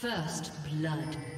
First blood.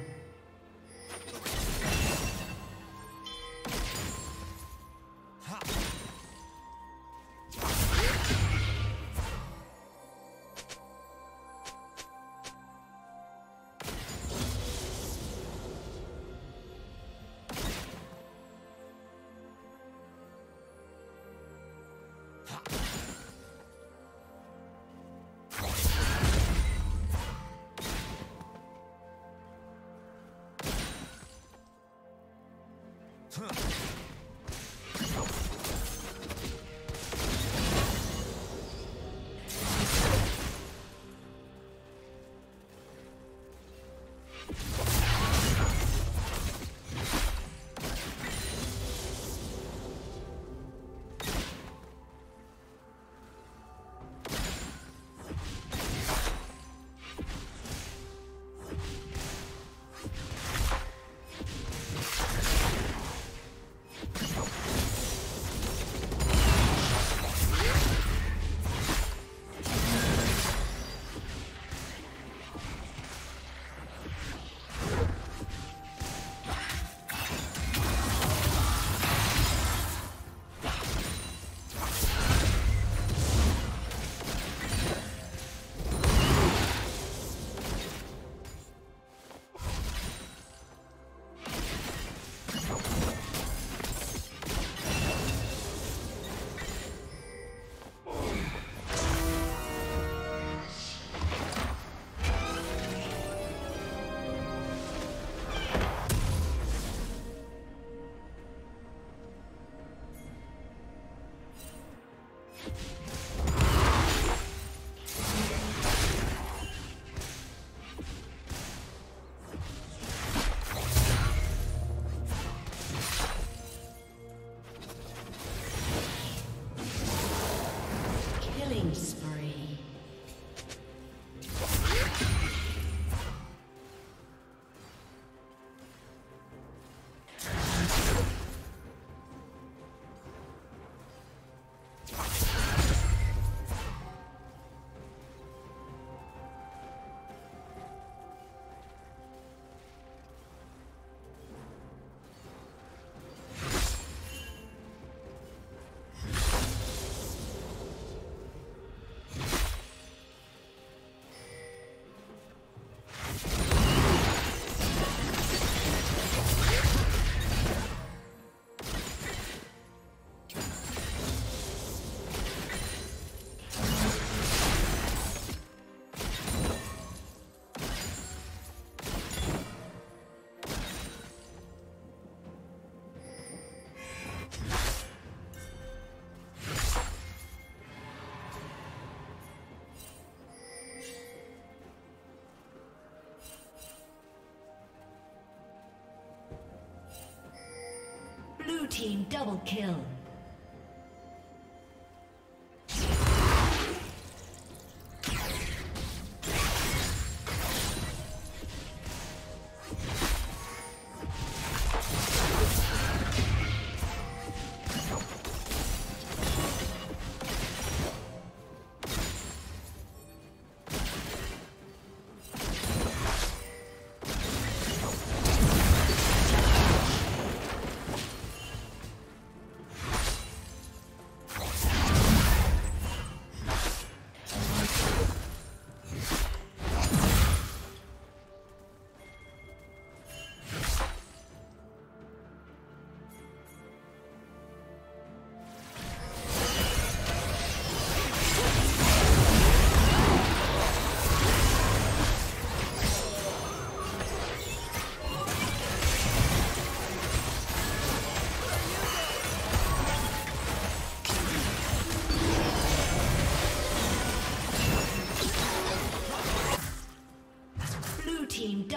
Team double kill.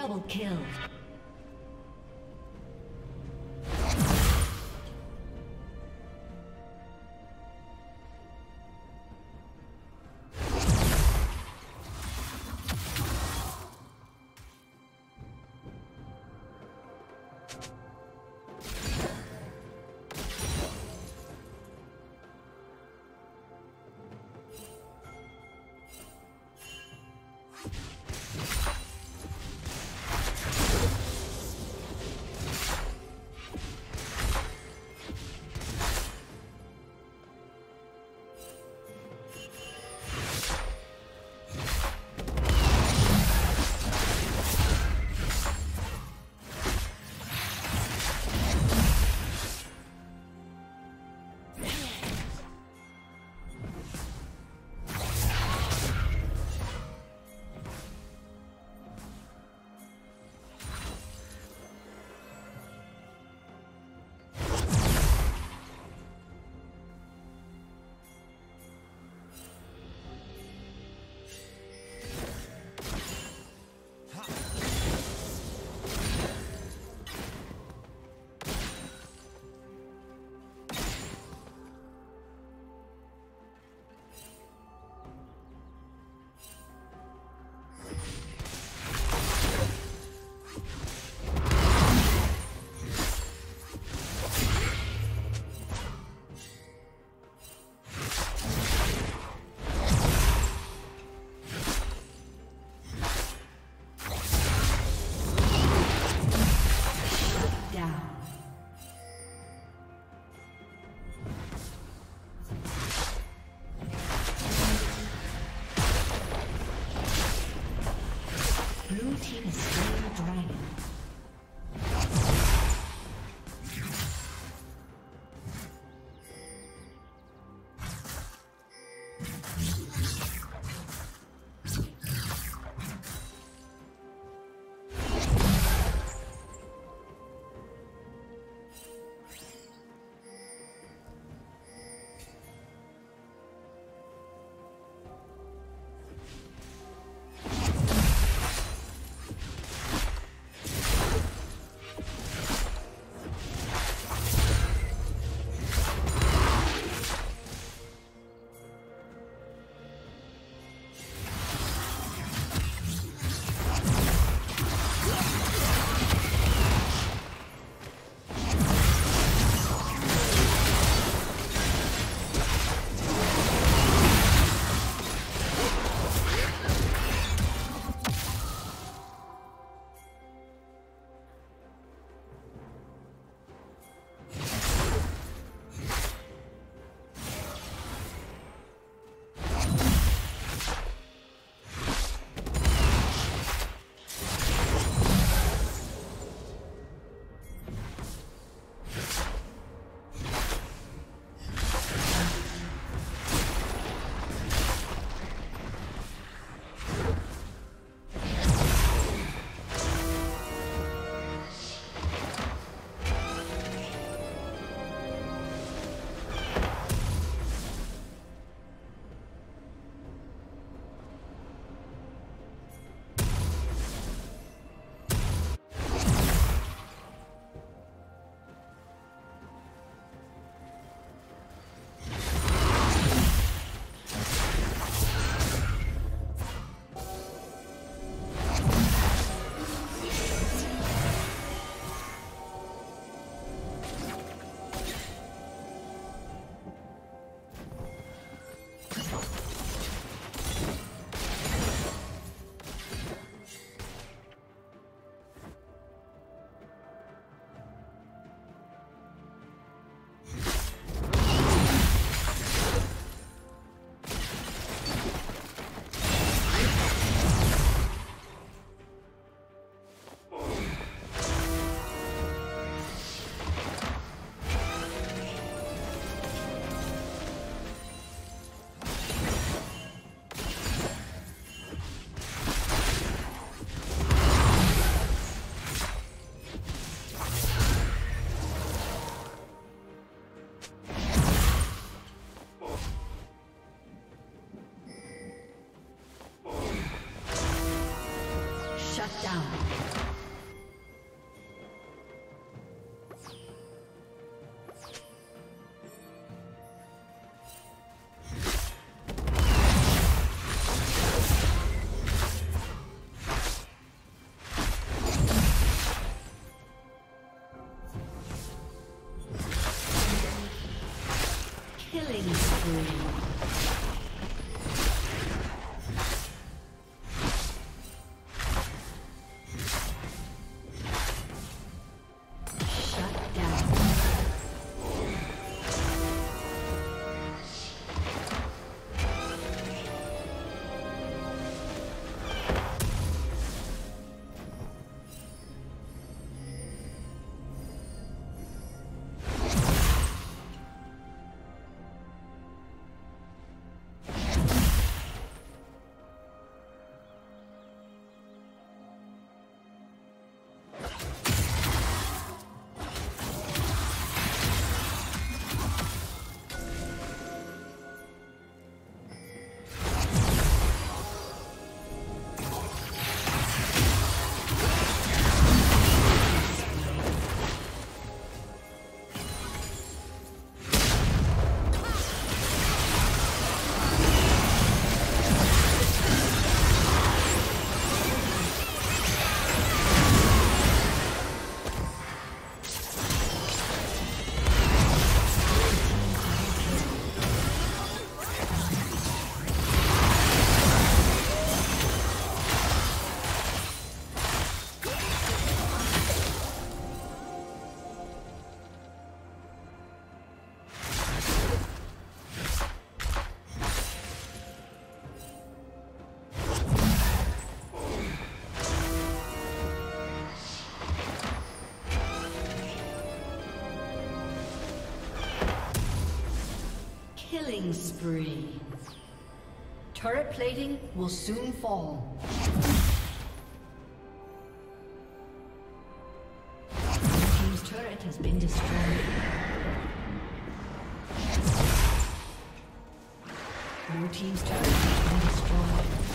Double kill. Killing spree. Killing spree. Turret plating will soon fall. team's turret has been destroyed. Blue team's turret has been destroyed.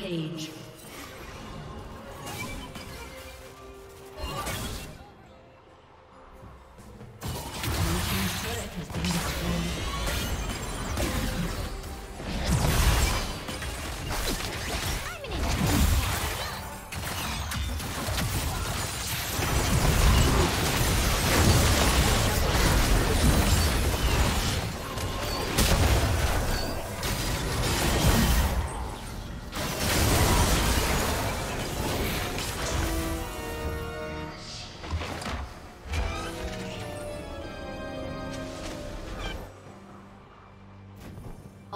Rampage.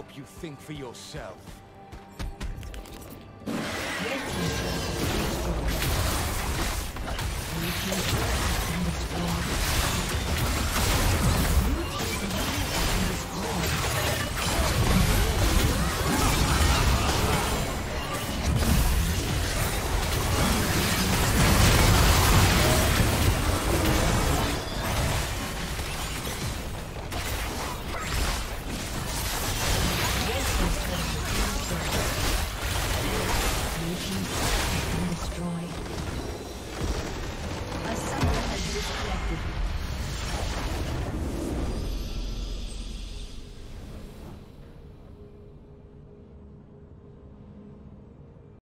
Help you think for yourself.